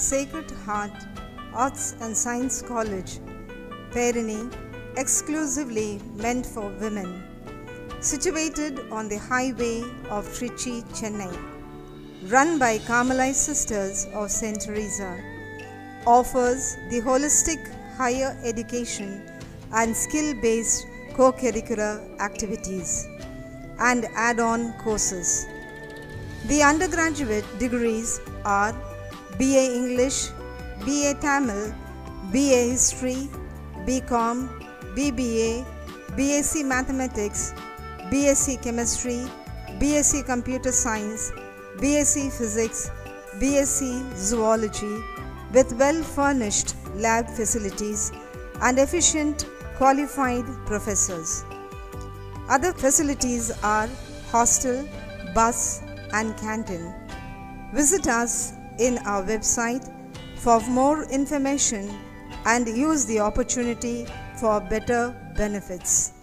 Sacred Heart Arts and Science College, Perini, exclusively meant for women. Situated on the highway of Trichy, Chennai. Run by Carmelite Sisters of St. Teresa. Offers the holistic higher education and skill based co curricular activities and add on courses. The undergraduate degrees are BA English, BA Tamil, BA History, BCom, BBA, BSc Mathematics, BSc Chemistry, BSc Computer Science, BSc Physics, BSc Zoology with well furnished lab facilities and efficient qualified professors. Other facilities are hostel, bus, and canteen. Visit us in our website for more information and use the opportunity for better benefits.